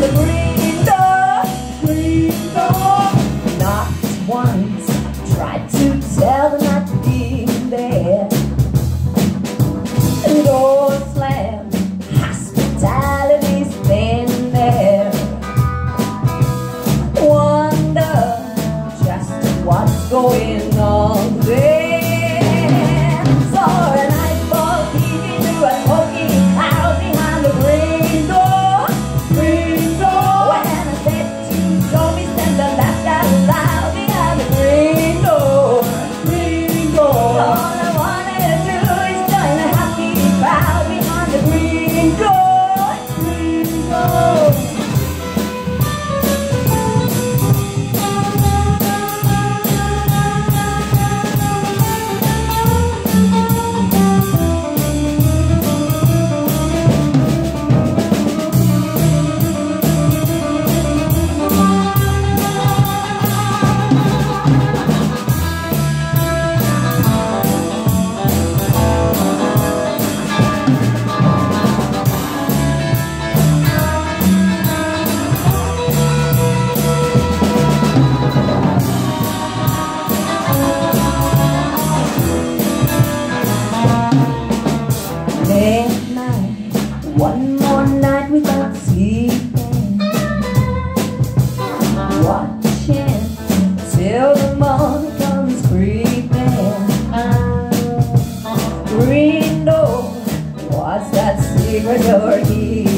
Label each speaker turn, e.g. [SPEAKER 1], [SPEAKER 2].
[SPEAKER 1] the green door, green door. Once, tried to tell them I'd be there. And doors slammed, hospitality's been there. Wonder just what's going on there. Liberty